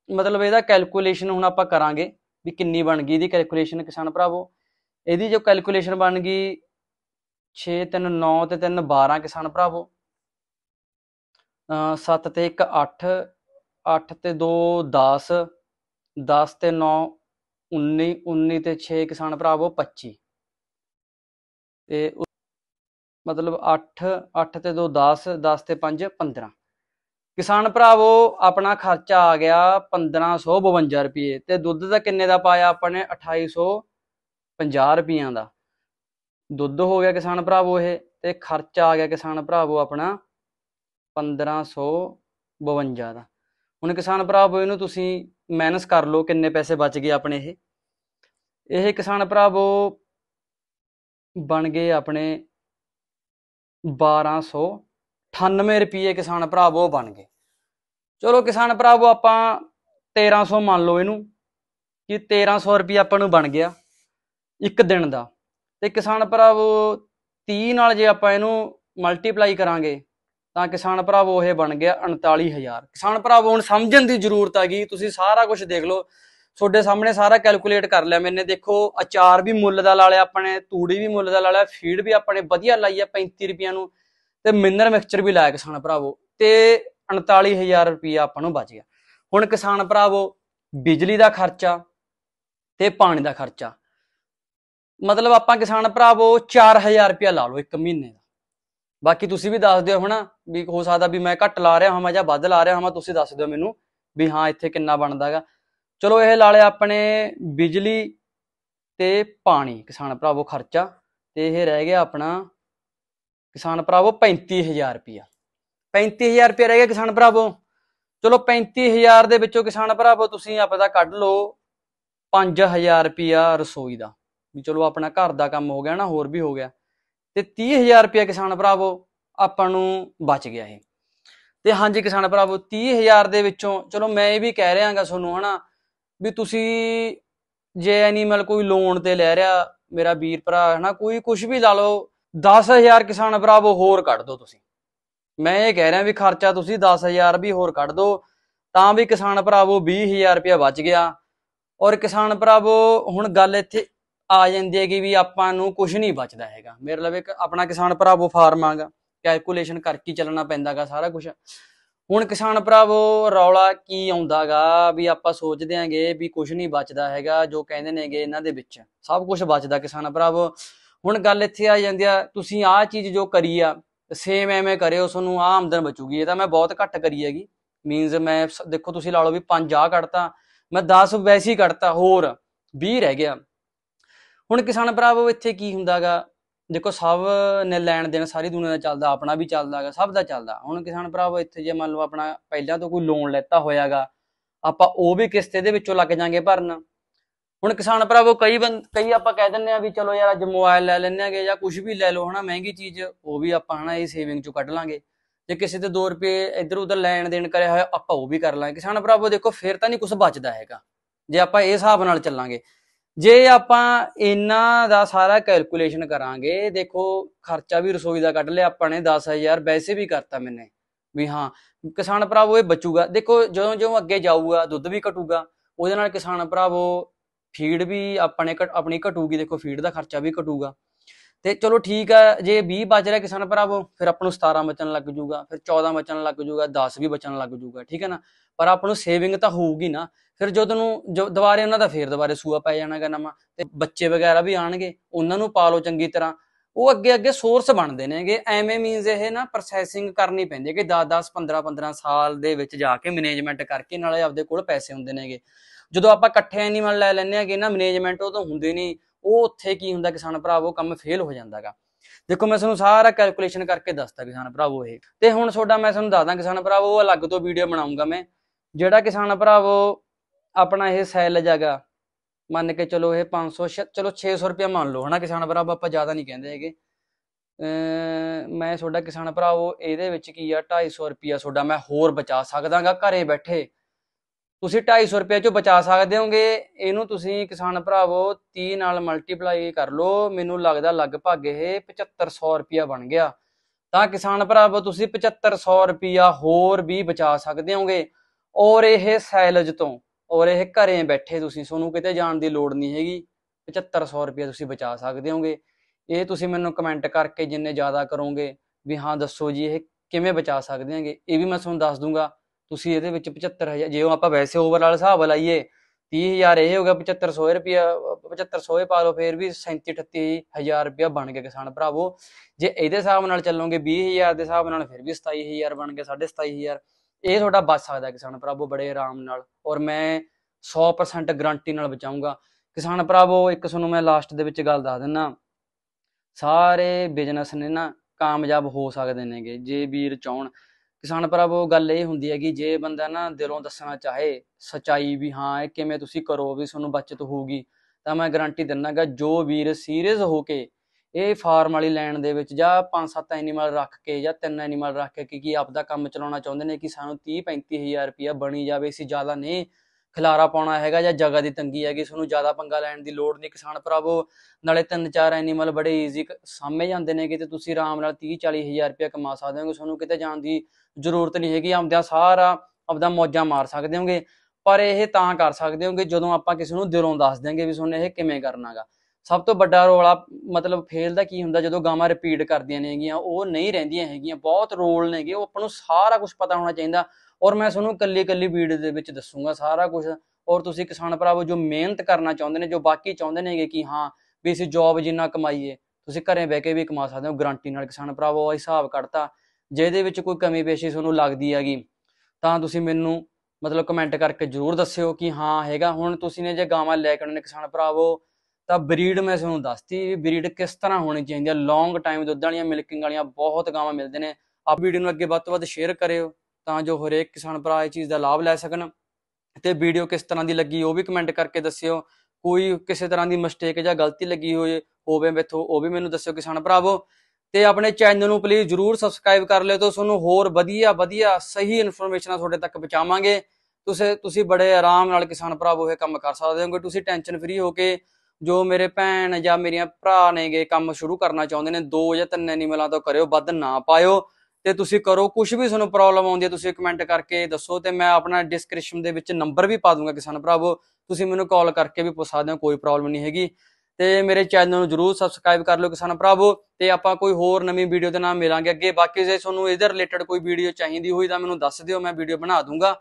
ਮਤਲਬ ਇਹਦਾ ਕੈਲਕੂਲੇਸ਼ਨ ਹੁਣ ਆਪਾਂ ਕਰਾਂਗੇ ਵੀ ਕਿੰਨੀ ਬਣ ਗਈ ਇਹਦੀ ਕੈਲਕੂਲੇਸ਼ਨ ਕਿਸਾਨ ਭਰਾਵੋ, ਇਹਦੀ ਜੋ ਕੈਲਕੂਲੇਸ਼ਨ ਬਣ ਗਈ 6 3 9 ਤੇ 3 12 ਕਿਸਾਨ ਭਰਾਵੋ। 7 ਤੇ 1 8 8 ਤੇ 2 10 10 ਤੇ 9 19 19 ਤੇ 6 ਕਿਸਾਨ ਭਰਾਵੋ 25 ਤੇ ਮਤਲਬ 8 8 ਤੇ 2 10 10 ਤੇ 5 15 ਕਿਸਾਨ ਭਰਾਵੋ, ਆਪਣਾ ਖਰਚਾ ਆ ਗਿਆ 1552 ਰੁਪਏ ਤੇ ਦੁੱਧ ਦਾ ਕਿੰਨੇ ਦਾ ਪਾਇਆ ਆਪਾਂ ਨੇ? 2850 ਰੁਪਈਆਂ ਦਾ। ਦੁੱਧ ਹੋ ਗਿਆ ਕਿਸਾਨ ਭਰਾਵੋ ਇਹ ਤੇ ਖਰਚਾ ਆ ਗਿਆ ਕਿਸਾਨ ਭਰਾਵੋ ਆਪਣਾ 1552 ਦਾ। ਹੁਣ ਕਿਸਾਨ ਭਰਾਵੋ, ਇਹਨੂੰ ਤੁਸੀਂ ਮਾਈਨਸ ਕਰ ਲਓ ਕਿੰਨੇ ਪੈਸੇ ਬਚ ਗਏ ਆਪਣੇ ਇਹ। ਇਹ ਕਿਸਾਨ ਭਰਾਵੋ ਬਣ ਗਏ ਆਪਣੇ 1298 ਰੁਪਏ ਕਿਸਾਨ ਭਰਾਵੋ ਬਣ ਗਏ। ਚਲੋ ਕਿਸਾਨ ਭਰਾਵੋ ਆਪਾਂ 1300 ਮੰਨ ਲਓ ਇਹਨੂੰ ਕਿ 1300 ਰੁਪਏ ਆਪਾਂ ਨੂੰ ਬਣ ਗਿਆ ਇੱਕ ਦਿਨ ਦਾ। ਤੇ ਕਿਸਾਨ ਭਰਾਵੋ 30 ਨਾਲ ਜੇ ਆਪਾਂ ਇਹਨੂੰ ਮਲਟੀਪਲਾਈ ਕਰਾਂਗੇ ਤਾਂ ਕਿਸਾਨ ਭਰਾਵੋ ਇਹ ਬਣ ਗਿਆ 39000 ਕਿਸਾਨ ਭਰਾਵੋ ਹੁਣ ਸਮਝਣ ਦੀ ਜ਼ਰੂਰਤ ਆ ਗਈ। ਤੁਸੀਂ ਸਾਰਾ ਕੁਝ ਦੇਖ ਲਓ। ਤੁਹਾਡੇ ਸਾਹਮਣੇ ਸਾਰਾ ਕੈਲਕੂਲੇਟ ਕਰ ਲਿਆ ਮੈਨੇ। ਦੇਖੋ, ਅਚਾਰ ਵੀ ਮੁੱਲ ਦਾ ਲਾ ਲਿਆ ਆਪਣੇ, ਤੂੜੀ ਵੀ ਮੁੱਲ ਦਾ ਲਾ ਲਿਆ, ਫੀਡ ਵੀ ਆਪਣੇ ਵਧੀਆ ਲਾਈ ਆ 35 ਰੁਪਈਆਂ ਨੂੰ। ਤੇ ਮਿਨਰਲ ਮਿਕਸਚਰ ਵੀ ਲਾਇਆ ਕਿਸਾਨ ਭਰਾਵੋ, ਤੇ 39000 ਰੁਪਈਆ ਆਪਾਂ ਨੂੰ ਬਚ ਗਿਆ। ਹੁਣ ਕਿਸਾਨ ਭਰਾਵੋ, ਬਿਜਲੀ ਦਾ ਖਰਚਾ ਤੇ ਪਾਣੀ ਦਾ ਖਰਚਾ। ਮਤਲਬ ਆਪਾਂ ਕਿਸਾਨ ਭਰਾਵੋ 4000 ਰੁਪਇਆ ਲਾ ਲਓ ਇੱਕ ਮਹੀਨੇ ਦਾ। ਬਾਕੀ ਤੁਸੀਂ ਵੀ ਦੱਸ ਦਿਓ ਹਨਾ, ਵੀ ਹੋ ਸਕਦਾ ਵੀ ਮੈਂ ਘੱਟ ਲਾ ਰਿਹਾ ਹਾਂ ਜਾਂ ਵੱਧ ਲਾ ਰਿਹਾ ਹਾਂ, ਤੁਸੀਂ ਦੱਸ ਦਿਓ ਮੈਨੂੰ ਵੀ ਹਾਂ, ਇੱਥੇ ਕਿੰਨਾ ਬਣਦਾਗਾ ਚਲੋ ਇਹ ਲਾ ਲਿਆ ਆਪਣੇ ਬਿਜਲੀ ਤੇ ਪਾਣੀ, ਕਿਸਾਨ ਭਰਾਵੋ ਖਰਚਾ, ਤੇ ਇਹ ਰਹਿ ਗਿਆ ਆਪਣਾ ਕਿਸਾਨ ਭਰਾਵੋ 35000 ਰੁਪਇਆ। 35000 ਰੁਪਇਆ ਰਹਿ ਗਿਆ ਕਿਸਾਨ ਭਰਾਵੋ। ਚਲੋ 35000 ਦੇ ਵਿੱਚੋਂ ਕਿਸਾਨ ਭਰਾਵੋ ਤੁਸੀਂ ਆਪਦਾ ਕੱਢ ਲਓ 5000 ਰੁਪਇਆ ਰਸੋਈ ਦਾ। ਵੀ ਚਲੋ ਆਪਣਾ ਘਰ ਦਾ ਕੰਮ ਹੋ ਗਿਆ ਨਾ, ਹੋਰ ਵੀ ਹੋ ਗਿਆ। ਤੇ 30000 ਰੁਪਇਆ ਕਿਸਾਨ ਭਰਾਵੋ ਆਪਾਂ ਨੂੰ ਬਚ ਗਿਆ ਇਹ। ਤੇ ਹਾਂਜੀ ਕਿਸਾਨ ਭਰਾਵੋ 30000 ਦੇ ਵਿੱਚੋਂ, ਚਲੋ ਮੈਂ ਇਹ ਵੀ ਕਹਿ ਰਿਹਾਗਾ ਤੁਹਾਨੂੰ ਹਨਾ ਵੀ ਤੁਸੀਂ ਜੇ ਐਨੀਮਲ ਕੋਈ ਲੋਨ ਤੇ ਲੈ ਰਿਹਾ, ਮੇਰਾ ਵੀਰ ਭਰਾ, ਹਨਾ, ਕੋਈ ਕੁਝ ਵੀ ਲਾ ਲਓ 10000 ਕਿਸਾਨ ਭਰਾਵੋ ਹੋਰ ਕੱਢ ਦਿਓ ਤੁਸੀਂ। ਮੈਂ ਇਹ ਕਹਿ ਰਿਹਾ ਵੀ ਖਰਚਾ ਤੁਸੀਂ 10000 ਵੀ ਹੋਰ ਕੱਢ ਦਿਓ ਤਾਂ ਵੀ ਕਿਸਾਨ ਭਰਾਵੋ 20000 ਰੁਪਇਆ ਬਚ ਗਿਆ। ਔਰ ਕਿਸਾਨ ਭਰਾਵੋ ਹੁਣ ਗੱਲ ਇੱਥੇ ਆ ਜਾਂਦੀ ਹੈ ਕਿ ਵੀ ਆਪਾਂ ਨੂੰ ਕੁਝ ਨਹੀਂ ਬਚਦਾ ਹੈਗਾ। ਮੇਰੇ ਲਵੇ ਆਪਣਾ ਕਿਸਾਨ ਭਰਾਵੋ ਫਾਰਮ ਆਗਾ ਕੈਲਕੂਲੇਸ਼ਨ ਕਰਕੇ ਹੀ ਚੱਲਣਾ ਪੈਂਦਾਗਾ ਸਾਰਾ ਕੁਝ ਹੁਣ ਕਿਸਾਨ ਭਰਾਵੋ, ਰੌਲਾ ਕੀ ਆਉਂਦਾਗਾ ਵੀ ਆਪਾਂ ਸੋਚਦੇ ਆਂਗੇ ਵੀ ਕੁਝ ਨਹੀਂ ਬਚਦਾ ਹੈਗਾ, ਜੋ ਕਹਿੰਦੇ ਨੇਗੇ ਇਹਨਾਂ ਦੇ ਵਿੱਚ। ਸਭ ਕੁਝ ਬਚਦਾ ਕਿਸਾਨ ਭਰਾਵੋ। ਹੁਣ ਗੱਲ ਇੱਥੇ ਆ ਜਾਂਦੀ ਆ, ਤੁਸੀਂ ਆਹ ਚੀਜ਼ ਜੋ ਕਰੀ ਆ ਸੇਮ ਐਵੇਂ ਕਰਿਓ, ਤੁਹਾਨੂੰ ਆ ਆਮਦਨ ਬਚੂਗੀ। ਇਹ ਤਾਂ ਮੈਂ ਬਹੁਤ ਘੱਟ ਕਰੀ ਹੈਗੀ। ਮੀਨਸ ਮੈਂ ਦੇਖੋ ਤੁਸੀਂ ਲਾ ਲਓ ਵੀ 5 ਆ ਕੱਢਤਾ, ਮੈਂ 10 ਵੈਸੇ ਕੱਢਤਾ, ਹੋਰ 20 ਰਹਿ ਗਿਆ। ਹੁਣ ਕਿਸਾਨ ਭਰਾਵੋ, ਇੱਥੇ ਕੀ ਹੁੰਦਾਗਾ? ਦੇਖੋ ਸਭ ਨੇ ਲੈਣ ਦੇਣ ਸਾਰੀ ਦੁਨੀਆ ਦਾ ਚੱਲਦਾ, ਆਪਣਾ ਵੀ ਚੱਲਦਾਗਾ ਸਭ ਦਾ ਚੱਲਦਾ। ਹੁਣ ਕਿਸਾਨ ਭਰਾਵੋ, ਇੱਥੇ ਜੇ ਮੰਨ ਲਓ ਆਪਣਾ ਪਹਿਲਾਂ ਤੋਂ ਕੋਈ ਲੋਨ ਲੈਤਾ ਹੋਇਆਗਾ, ਆਪਾਂ ਉਹ ਵੀ ਕਿਸ਼ਤੇ ਦੇ ਵਿੱਚੋਂ ਲੱਗ ਜਾਾਂਗੇ ਭਰਨ। ਹੁਣ ਕਿਸਾਨ ਭਰਾਵੋ, ਕਈ ਬੰਦ ਕਈ ਆਪਾਂ ਕਹਿ ਦਿੰਦੇ ਆ ਵੀ ਚਲੋ ਯਾਰ ਅੱਜ ਮੋਬਾਈਲ ਲੈ ਲੈਣੇ ਆਗੇ ਜਾਂ ਕੁਝ ਵੀ ਲੈ ਲਓ, ਹਨਾ, ਮਹਿੰਗੀ ਚੀਜ਼, ਉਹ ਵੀ ਆਪਾਂ, ਹਨਾ, ਇਹ ਸੇਵਿੰਗ ਚੋਂ ਕੱਢ ਲਾਂਗੇ। ਜੇ ਕਿਸੇ ਤੇ 2 ਰੁਪਏ ਇੱਧਰ ਉੱਧਰ ਲੈਣ ਦੇਣ ਕਰਿਆ ਹੋਇਆ, ਆਪਾਂ ਉਹ ਵੀ ਕਰ ਲਾਂਗੇ। ਕਿਸਾਨ ਭਰਾਵੋ, ਦੇਖੋ ਫੇਰ ਤਾਂ ਨਹੀਂ ਕੁਝ ਬਚਦਾ ਹੈਗਾ। ਜੇ ਆਪਾਂ ਇਹ ਹਿਸਾਬ ਨਾਲ ਚੱਲਾਂਗੇ ਜੇ ਆਪਾਂ ਇਹਨਾਂ ਦਾ ਸਾਰਾ ਕੈਲਕੂਲੇਸ਼ਨ ਕਰਾਂਗੇ, ਦੇਖੋ, ਖਰਚਾ ਵੀ ਰਸੋਈ ਦਾ ਕੱਢ ਲਿਆ ਆਪਾਂ ਨੇ 10000 ਵੈਸੇ ਵੀ ਕਰਤਾ ਮੈਨੇ। ਵੀ ਹਾਂ, ਕਿਸਾਨ ਭਰਾਵੋ ਇਹ ਬਚੂਗਾ। ਦੇਖੋ, ਜਦੋਂ ਜਦੋਂ ਅੱਗੇ ਜਾਊਗਾ, ਦੁੱਧ ਵੀ ਘਟੂਗਾ, ਉਹਦੇ ਨਾਲ ਕਿਸਾਨ ਭਰਾਵੋ ਫੀਡ ਵੀ ਆਪਣੇ ਘਟ- ਆਪਣੀ ਘਟੂਗੀ, ਦੇਖੋ ਫੀਡ ਦਾ ਖਰਚਾ ਵੀ ਘਟੂਗਾ। ਤੇ ਚਲੋ ਠੀਕ ਆ, ਜੇ 20 ਬਚ ਰਿਹਾ ਕਿਸਾਨ ਭਰਾਵੋ ਫਿਰ ਆਪਾਂ ਨੂੰ 17 ਬਚਣ ਲੱਗ ਜੂਗਾ, ਫਿਰ 14 ਬਚਣ ਲੱਗ ਜੂਗਾ 10 ਵੀ ਬਚਣ ਲੱਗ ਜੂਗਾ, ਠੀਕ ਹੈ ਨਾ? ਪਰ ਆਪਾਂ ਨੂੰ ਸੇਵਿੰਗ ਤਾਂ ਹੋਊਗੀ ਨਾ। ਫਿਰ ਜਦੋਂ ਨੂੰ ਦੁਬਾਰੇ ਉਹਨਾਂ ਦਾ ਫੇਰ ਦੁਬਾਰੇ ਸੂਆ ਪੈ ਜਾਣਾਗਾ ਨਵਾਂ ਤੇ ਬੱਚੇ ਵਗੈਰਾ ਵੀ ਆਣਗੇ, ਉਹਨਾਂ ਨੂੰ ਪਾਲੋ ਚੰਗੀ ਤਰ੍ਹਾਂ। ਉਹ ਅੱਗੇ ਅੱਗੇ ਸੋਰਸ ਬਣਦੇ ਨੇਗੇ ਐਵੇਂ ਮੀਨਸ ਇਹ ਨਾ ਪ੍ਰੋਸੈਸਿੰਗ ਕਰਨੀ ਪੈਂਦੀ ਹੈ ਕਿ 10 10 15 15 ਸਾਲ ਦੇ ਵਿੱਚ ਜਾ ਕੇ ਮੈਨੇਜਮੈਂਟ ਕਰਕੇ ਨਾਲੇ ਆਪਦੇ ਕੋਲ ਪੈਸੇ ਹੁੰਦੇ ਨੇਗੇ। ਜਦੋਂ ਆਪਾਂ ਇਕੱਠੇ ਐਨੀਮਲ ਲੈ ਲੈਂਦੇ ਆਗੇ ਨਾ ਮੈਨੇਜਮੈਂਟ ਉਹ ਤਾਂ ਹੁੰਦੇ ਨਹੀਂ, ਉਹ ਉੱਥੇ ਕੀ ਹੁੰਦਾ ਕਿਸਾਨ ਭਰਾਵੋ ਕੰਮ ਫੇਲ ਹੋ ਜਾਂਦਾਗਾ। ਦੇਖੋ ਮੈਂ ਤੁਹਾਨੂੰ ਸਾਰਾ ਕੈਲਕੂਲੇਸ਼ਨ ਕਰਕੇ ਦੱਸਦਾ ਕਿਸਾਨ ਭਰਾਵੋ ਇਹ। ਤੇ ਹੁਣ ਤੁਹਾਡਾ ਮੈਂ ਤੁਹਾਨੂੰ ਦੱਸਦਾ ਕਿਸਾਨ ਭਰਾਵੋ ਉਹ ਅਲੱਗ ਤੋਂ ਵੀਡੀਓ ਬਣਾਉਂਗਾ ਮੈਂ। ਜਿਹੜਾ ਕਿਸਾਨ ਭਰਾਵੋ ਆਪਣਾ ਇਹ ਸੈਲ ਜਗਾ, ਮੰਨ ਕੇ ਚਲੋ ਇਹ 500 ਛ- ਚਲੋ 600 ਰੁਪਇਆ ਮੰਨ ਲਓ, ਹਨਾ ਕਿਸਾਨ ਭਰਾਵੋ ਆਪਾਂ ਜ਼ਿਆਦਾ ਨਹੀਂ ਕਹਿੰਦੇ ਹੈਗੇ। ਅਮ ਮੈਂ ਤੁਹਾਡਾ ਕਿਸਾਨ ਭਰਾਵੋ ਇਹਦੇ ਵਿੱਚ ਕੀ ਆ 250 ਰੁਪਇਆ ਤੁਹਾਡਾ ਮੈਂ ਹੋਰ ਬਚਾ ਸਕਦਾਗਾ ਘਰੇ ਬੈਠੇ। ਤੁਸੀਂ 250 ਰੁਪਏ ਚੋਂ ਬਚਾ ਸਕਦੇ ਹੋਗੇ, ਇਹਨੂੰ ਤੁਸੀਂ ਕਿਸਾਨ ਭਰਾਵੋ 30 ਨਾਲ ਮਲਟੀਪਲਾਈ ਕਰ ਲਓ, ਮੈਨੂੰ ਲੱਗਦਾ ਲਗਭਗ ਇਹ 7500 ਰੁਪਇਆ ਬਣ ਗਿਆ। ਤਾਂ ਕਿਸਾਨ ਭਰਾਵੋ ਤੁਸੀਂ 7500 ਰੁਪਇਆ ਹੋਰ ਵੀ ਬਚਾ ਸਕਦੇ ਹੋਗੇ। ਔਰ ਇਹ ਸੈਲਜ ਤੋਂ, ਔਰ ਇਹ ਘਰੇ ਬੈਠੇ ਤੁਸੀਂ ਤੁਹਾਨੂੰ ਕਿਤੇ ਜਾਣ ਦੀ ਲੋੜ ਨਹੀਂ ਹੈਗੀ। 7500 ਰੁਪਇਆ ਤੁਸੀਂ ਬਚਾ ਸਕਦੇ ਹੋਗੇ। ਇਹ ਤੁਸੀਂ ਮੈਨੂੰ ਕਮੈਂਟ ਕਰਕੇ ਜਿੰਨੇ ਜ਼ਿਆਦਾ ਕਰੋਗੇ, ਵੀ ਹਾਂ, ਦੱਸੋ ਜੀ, ਇਹ ਕਿਵੇਂ ਬਚਾ ਸਕਦੇ ਹਾਂਗੇ? ਇਹ ਵੀ ਮੈਂ ਤੁਹਾਨੂੰ ਦੱਸ ਦੂੰਗਾ। ਤੁਸੀਂ ਇਹਦੇ ਵਿੱਚ 75000 ਜੇ ਉਹ ਆਪਾਂ ਵੈਸੇ ਓਵਰਆਲ ਹਿਸਾਬ ਲਾਈਏ 30000 ਇਹ ਹੋ ਗਿਆ 7500 ਰੁਪਿਆ 7500 ਇਹ ਪਾ ਲਓ, ਫੇਰ ਵੀ 37 38000 ਰੁਪਿਆ ਬਣ ਗਿਆ ਕਿਸਾਨ ਭਰਾਵੋ। ਜੇ ਇਹਦੇ ਹਿਸਾਬ ਨਾਲ ਚੱਲੋਗੇ 20000 ਦੇ ਹਿਸਾਬ ਨਾਲ, ਫਿਰ ਵੀ 27000 ਬਣ ਗਿਆ 27500 ਇਹ ਤੁਹਾਡਾ ਬਚ ਸਕਦਾ ਕਿਸਾਨ ਭਰਾਵੋ ਬੜੇ ਆਰਾਮ ਨਾਲ ਔਰ ਮੈਂ 100% ਗਾਰੰਟੀ ਨਾਲ ਬਚਾਉਂਗਾ ਕਿਸਾਨ ਭਰਾਵੋ ਇੱਕ ਤੁਹਾਨੂੰ ਮੈਂ ਲਾਸਟ ਦੇ ਵਿੱਚ ਗੱਲ ਦੱਸ ਦਿੰਨਾ। ਸਾਰੇ ਬਿਜ਼ਨਸ ਨੇ ਨਾ ਕਾਮਯਾਬ ਹੋ ਸਕਦੇ ਨੇਗੇ, ਜੇ ਵੀਰ ਚਾਹਣ। ਕਿਸਾਨ ਭਰਾਵੋ ਗੱਲ ਇਹ ਹੁੰਦੀ ਹੈ ਕਿ ਜੇ ਬੰਦਾ ਨਾ ਦਿਲੋਂ ਦੱਸਣਾ ਚਾਹੇ, ਸਚਾਈ ਵੀ ਹਾਂ, ਇਹ ਕਿਵੇਂ ਤੁਸੀਂ ਕਰੋ ਵੀ ਤੁਹਾਨੂੰ ਬਚਤ ਹੋਊਗੀ, ਤਾਂ ਮੈਂ ਗਾਰੰਟੀ ਦਿੰਨਾਗਾ, ਜੋ ਵੀਰ ਸੀਰੀਅਸ ਹੋ ਕੇ ਇਹ ਫਾਰਮ ਵਾਲੀ ਲੈਣ ਦੇ ਵਿੱਚ ਜਾਂ ਪੰਜ ਸੱਤ ਐਨੀਮਲ ਰੱਖ ਕੇ ਜਾਂ ਤਿੰਨ ਐਨੀਮਲ ਰੱਖ ਕੇ ਕਿ ਕੀ ਆਪਦਾ ਕੰਮ ਚਲਾਉਣਾ ਚਾਹੁੰਦੇ ਨੇ ਕਿ ਸਾਨੂੰ 30 35000 ਰੁਪਇਆ ਬਣੀ ਜਾਵੇ, ਅਸੀਂ ਜ਼ਿਆਦਾ ਨਹੀਂ ਖਿਲਾਰਾ ਪਾਉਣਾ ਹੈਗਾ ਜਾਂ ਜਗ੍ਹਾ ਦੀ ਤੰਗੀ ਹੈਗੀ ਤੁਹਾਨੂੰ ਜ਼ਿਆਦਾ ਪੰਗਾ ਲੈਣ ਦੀ ਲੋੜ ਨਹੀਂ ਕਿਸਾਨ ਭਰਾਵੋ। ਨਾਲੇ ਤਿੰਨ ਚਾਰ ਐਨੀਮਲ ਬੜੇ ਈਜ਼ੀ ਸਾਹਮਣੇ ਜਾਂਦੇ ਨੇ, ਕਿਤੇ ਤੁਸੀਂ ਆਰਾਮ ਨਾਲ 30 40000 ਰੁਪਇਆ ਕਮਾ ਸਕਦੇ ਹੋਗੇ ਤੁਹਾਨੂੰ ਕਿਤੇ ਜਾਣ ਦੀ ਜ਼ਰੂਰਤ ਨਹੀਂ ਹੈਗੀ ਆਪਦਾ ਸਾਰਾ ਆਪਦਾ ਮੌਜਾਂ ਮਾਰ ਸਕਦੇ ਹੋਗੇ। ਪਰ ਇਹ ਤਾਂ ਕਰ ਸਕਦੇ ਹੋਗੇ, ਜਦੋਂ ਆਪਾਂ ਕਿਸੇ ਨੂੰ ਦਿਲੋਂ ਦੱਸ ਦਿਆਂਗੇ ਵੀ ਤੁਹਾਨੂੰ ਇਹ ਕਿਵੇਂ ਕਰਨਾਗਾ। ਸਭ ਤੋਂ ਵੱਡਾ ਰੋਲਾ ਮਤਲਬ ਫੇਲ ਦਾ ਕੀ ਹੁੰਦਾ, ਜਦੋਂ ਗਾਵਾਂ ਰਿਪੀਟ ਕਰਦੀਆਂ ਨੇਗੀਆਂ, ਉਹ ਨਹੀਂ ਰਹਿੰਦੀਆਂ ਹੈਗੀਆਂ, ਬਹੁਤ ਰੋਲ ਨੇਗੇ, ਉਹ ਆਪਾਂ ਨੂੰ ਸਾਰਾ ਕੁਝ ਪਤਾ ਹੋਣਾ ਚਾਹੀਦਾ। ਔਰ ਮੈਂ ਤੁਹਾਨੂੰ ਕੱਲੀ ਕੱਲੀ ਵੀਡੀਓ ਦੇ ਵਿੱਚ ਦੱਸੂਗਾ ਸਾਰਾ ਕੁਝ ਔਰ ਤੁਸੀਂ ਕਿਸਾਨ ਭਰਾਵੋ, ਜੋ ਮਿਹਨਤ ਕਰਨਾ ਚਾਹੁੰਦੇ ਨੇ, ਜੋ ਬਾਕੀ ਚਾਹੁੰਦੇ ਨੇਗੇ ਕਿ ਹਾਂ, ਵੀ ਅਸੀਂ ਜੌਬ ਜਿੰਨਾ ਕਮਾਈਏ, ਤੁਸੀਂ ਘਰੇ ਬਹਿ ਕੇ ਵੀ ਕਮਾ ਸਕਦੇ ਹੋ ਗਰੰਟੀ ਨਾਲ ਕਿਸਾਨ ਭਰਾਵੋ, ਉਹ ਹਿਸਾਬ ਕੱਢਤਾ ਜੇ ਇਹਦੇ ਵਿੱਚ ਕੋਈ ਕਮੀ ਪੇਸ਼ੀ ਤੁਹਾਨੂੰ ਲੱਗਦੀ ਹੈਗੀ, ਤਾਂ ਤੁਸੀਂ ਮੈਨੂੰ ਮਤਲਬ ਕਮੈਂਟ ਕਰਕੇ ਜਰੂਰ ਦੱਸਿਓ ਕਿ ਹਾਂ, ਹੈਗਾ, ਹੁਣ ਤੁਸੀਂ ਨੇ ਜੇ ਗਾਵਾਂ ਲੈ ਕੇ ਆਉਣੇ ਨੇ ਕਿਸਾਨ ਭਰਾਵੋ ਤਾਂ ਬਰੀਡ ਮੈਂ ਤੁਹਾਨੂੰ ਦੱਸਤੀ ਬਰੀਡ ਕਿਸ ਤਰ੍ਹਾਂ ਹੋਣੀ ਚਾਹੀਦੀ ਹੈ ਲੌਂਗ ਟਾਈਮ ਦੁੱਧ ਵਾਲੀਆਂ ਮਿਲਕਿੰਗ ਵਾਲੀਆਂ ਬਹੁਤ ਗਾਵਾਂ ਮਿਲਦੇ ਨੇ। ਆਪ ਵੀਡੀਓ ਨੂੰ ਅੱਗੇ ਵੱਧ ਤੋਂ ਵੱਧ ਸ਼ੇਅਰ ਕਰਿਓ ਤਾਂ ਜੋ ਹਰੇਕ ਕਿਸਾਨ ਭਰਾ ਇਹ ਚੀਜ਼ ਦਾ ਲਾਭ ਲੈ ਸਕਣ। ਤੇ ਵੀਡੀਓ ਕਿਸ ਤਰ੍ਹਾਂ ਦੀ ਲੱਗੀ ਉਹ ਵੀ ਕਮੈਂਟ ਕਰਕੇ ਦੱਸਿਓ। ਕੋਈ ਕਿਸੇ ਤਰ੍ਹਾਂ ਦੀ ਮਿਸਟੇਕ ਜਾਂ ਗਲਤੀ ਲੱਗੀ ਹੋਏ ਹੋਵੇ ਮੈਥੋਂ, ਉਹ ਵੀ ਮੈਨੂੰ ਦੱਸਿਓ ਕਿਸਾਨ ਭਰਾਵੋ। ਤੇ ਆਪਣੇ ਚੈਨਲ ਨੂੰ ਪਲੀਜ਼ ਜਰੂਰ ਸਬਸਕ੍ਰਾਈਬ ਕਰ ਲਿਓ ਤਾਂ ਤੁਹਾਨੂੰ ਹੋਰ ਵਧੀਆ ਵਧੀਆ ਸਹੀ ਇਨਫੋਰਮੇਸ਼ਨਾਂ ਤੁਹਾਡੇ ਤੱਕ ਪਹੁੰਚਾਵਾਂਗੇ। ਤੁਸੀਂ ਤੁਸੀਂ ਬੜੇ ਆਰਾਮ ਨਾਲ ਕਿਸਾਨ ਭਰਾਵੋ ਇਹ ਕੰਮ ਕਰ ਸਕਦੇ ਹੋਗੇ। ਤੁਸੀਂ ਟੈਨਸ਼ਨ ਫ੍ਰੀ ਹੋ ਕੇ ਜੋ ਮੇਰੇ ਭੈਣ ਜਾਂ ਮੇਰੀਆਂ ਭਰਾ ਨੇਗੇ ਕੰਮ ਸ਼ੁਰੂ ਕਰਨਾ ਚਾਹੁੰਦੇ ਨੇ, ਦੋ ਜਾਂ ਤਿੰਨ ਐਨੀਮਲਾਂ ਤੋਂ ਕਰਿਓ, ਵੱਧ ਨਾ ਪਾਇਓ। ਤੇ ਤੁਸੀਂ ਕਰੋ ਕੁਝ ਵੀ ਤੁਹਾਨੂੰ ਪ੍ਰੋਬਲਮ ਆਉਂਦੀ ਹੈ, ਤੁਸੀਂ ਕਮੈਂਟ ਕਰਕੇ ਦੱਸੋ ਤੇ ਮੈਂ ਆਪਣਾ ਡਿਸਕ੍ਰਿਪਸ਼ਨ ਦੇ ਵਿੱਚ ਨੰਬਰ ਵੀ ਪਾ ਦੂੰਗਾ ਕਿਸਾਨ ਭਰਾਵੋ। ਤੁਸੀਂ ਮੈਨੂੰ ਕਾਲ ਕਰਕੇ ਵੀ ਪੁੱਛ ਸਕਦੇ ਹੋ, ਕੋਈ ਪ੍ਰੋਬਲਮ ਨਹੀਂ ਹੈਗੀ। ਤੇ ਮੇਰੇ ਚੈਨਲ ਨੂੰ ਜਰੂਰ ਸਬਸਕ੍ਰਾਈਬ ਕਰ ਲਿਓ ਕਿਸਾਨ ਭਰਾਵੋ ਤੇ ਆਪਾਂ ਕੋਈ ਹੋਰ ਨਵੀਂ ਵੀਡੀਓ ਦੇ ਨਾਲ ਮਿਲਾਂਗੇ ਅੱਗੇ। ਬਾਕੀ ਜੇ ਤੁਹਾਨੂੰ ਇਹਦੇ ਰਿਲੇਟਡ ਕੋਈ ਵੀਡੀਓ ਚਾਹੀਦੀ ਹੋਈ ਤਾਂ ਮੈਨੂੰ ਦੱਸ ਦਿਓ, ਮੈਂ ਵੀਡੀਓ ਬਣਾ ਦੂੰਗਾ।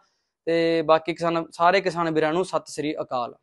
ਤੇ ਬਾਕੀ ਕਿਸਾਨ, ਸਾਰੇ ਕਿਸਾਨ ਵੀਰਾਂ ਨੂੰ ਸਤਿ ਸ੍ਰੀ ਅਕਾਲ।